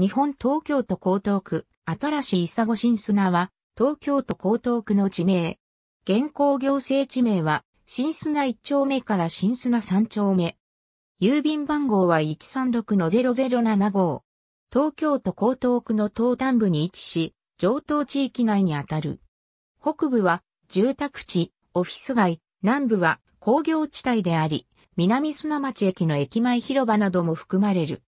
日本東京都江東区、新しい砂子新砂は、東京都江東区の地名。現行行政地名は、新砂1丁目から新砂3丁目。郵便番号は136-0075。東京都江東区の東端部に位置し、上東地域内にあたる。北部は住宅地、オフィス街、南部は工業地帯であり、南砂町駅の駅前広場なども含まれる。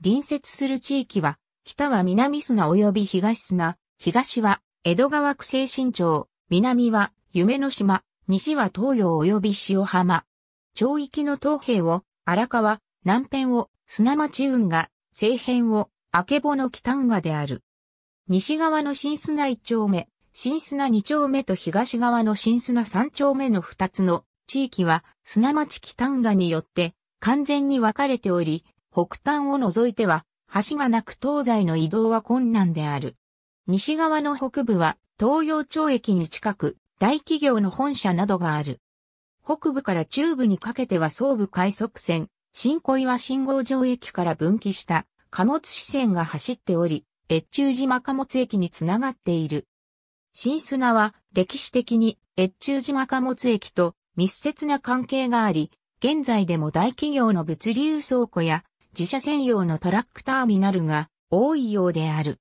隣接する地域は、北は南砂及び東砂、東は江戸川区西新町、南は夢の島、西は東洋及び塩浜。町域の東平を荒川、南辺を砂町運河、西辺を明けぼの北運河である。西側の新砂一丁目、新砂二丁目と東側の新砂三丁目の二つの地域は砂町北運河によって完全に分かれており、北端を除いては橋がなく東西の移動は困難である。西側の北部は東洋町駅に近く大企業の本社などがある。北部から中部にかけては総武快速線、新小岩信号場駅から分岐した貨物支線が走っており、越中島貨物駅につながっている。新砂は歴史的に越中島貨物駅と密接な関係があり、現在でも大企業の物流倉庫や自社専用のトラックターミナルが多いようである。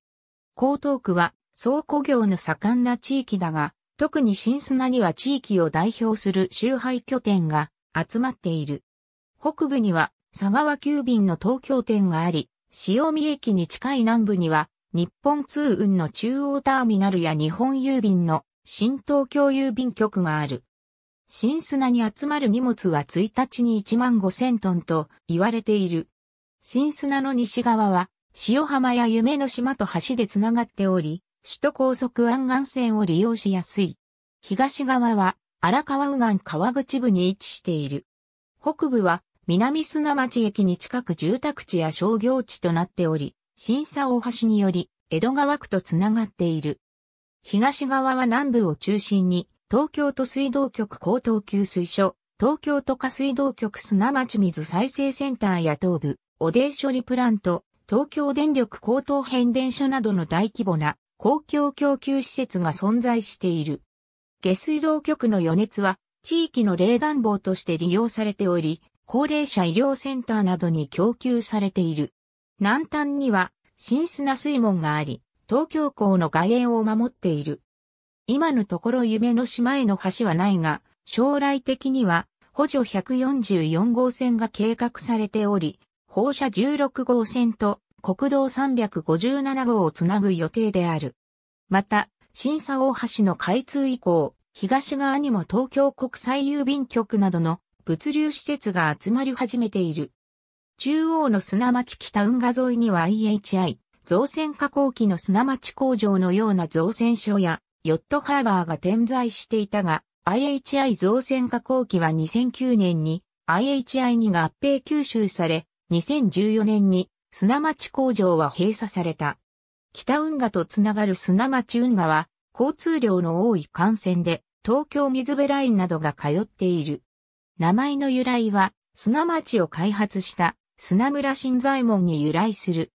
江東区は倉庫業の盛んな地域だが、特に新砂には地域を代表する集配拠点が集まっている。北部には佐川急便の東京店があり、塩見駅に近い南部には日本通運の中央ターミナルや日本郵便の新東京郵便局がある。新砂に集まる荷物は1日に1万5千トンと言われている。新砂の西側は塩浜や夢の島と橋でつながっており、首都高速湾岸線を利用しやすい。東側は荒川右岸川口部に位置している。北部は南砂町駅に近く住宅地や商業地となっており、新砂大橋により江戸川区とつながっている。東側は南部を中心に東京都水道局高等給水所、東京都下水道局砂町水再生センターや東部、汚泥処理プラント、東京電力高等変電所などの大規模な公共供給施設が存在している。下水道局の余熱は地域の冷暖房として利用されており、高齢者医療センターなどに供給されている。南端には新砂水門があり、東京港の外縁を守っている。今のところ夢の島への橋はないが、将来的には補助144号線が計画されており、放射16号線と国道357号をつなぐ予定である。また、新佐大橋の開通以降、東側にも東京国際郵便局などの物流施設が集まり始めている。中央の砂町北運河沿いには IHI、造船加工機の砂町工場のような造船所やヨットハーバーが点在していたが、IHI 造船加工機は2009年に IHI に合併吸収され、2014年に砂町工場は閉鎖された。北運河とつながる砂町運河は、交通量の多い幹線で、東京水辺ラインなどが通っている。名前の由来は、砂町を開発した砂村新左衛門に由来する。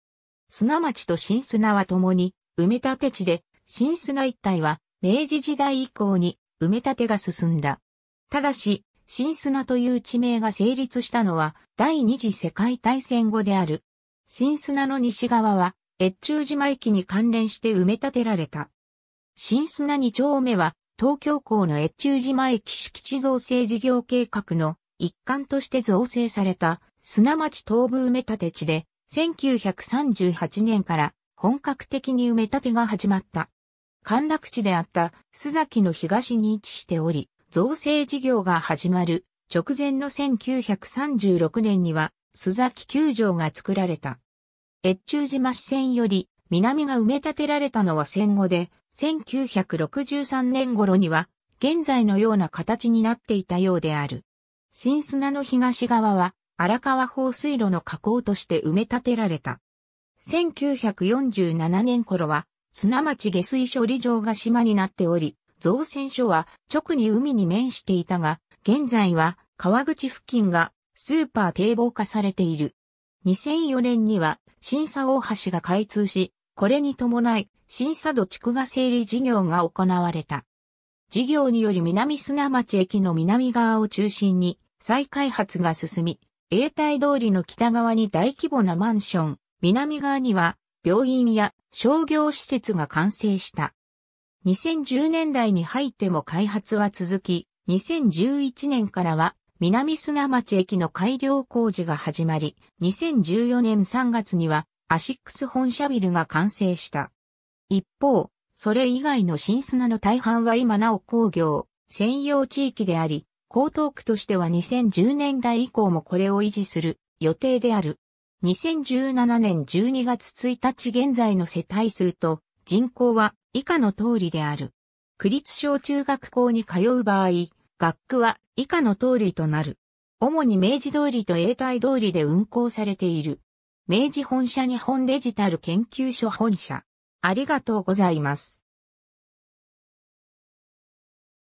砂町と新砂は共に埋め立て地で、新砂一帯は明治時代以降に埋め立てが進んだ。ただし、新砂という地名が成立したのは第二次世界大戦後である。新砂の西側は、越中島駅に関連して埋め立てられた。新砂二丁目は、東京港の越中島駅敷地造成事業計画の一環として造成された砂町東部埋め立て地で、1938年から本格的に埋め立てが始まった。陥落地であった須崎の東に位置しており、造成事業が始まる直前の1936年には須崎球場が作られた。越中島支線より南が埋め立てられたのは戦後で、1963年頃には現在のような形になっていたようである。新砂の東側は荒川放水路の河口として埋め立てられた。1947年頃は砂町下水処理場が島になっており、造船所は直に海に面していたが、現在は川口付近がスーパー堤防化されている。2004年には新佐大橋が開通し、これに伴い新佐渡地区が整理事業が行われた。事業により南砂町駅の南側を中心に再開発が進み、永代通りの北側に大規模なマンション、南側には病院や商業施設が完成した。2010年代に入っても開発は続き、2011年からは南砂町駅の改良工事が始まり、2014年3月にはアシックス本社ビルが完成した。一方、それ以外の新砂の大半は今なお工業、専用地域であり、江東区としては2010年代以降もこれを維持する予定である。2017年12月1日現在の世帯数と人口は以下の通りである。区立小中学校に通う場合、学区は以下の通りとなる。主に明治通りと永代通りで運行されている。明治本社日本デジタル研究所本社。ありがとうございます。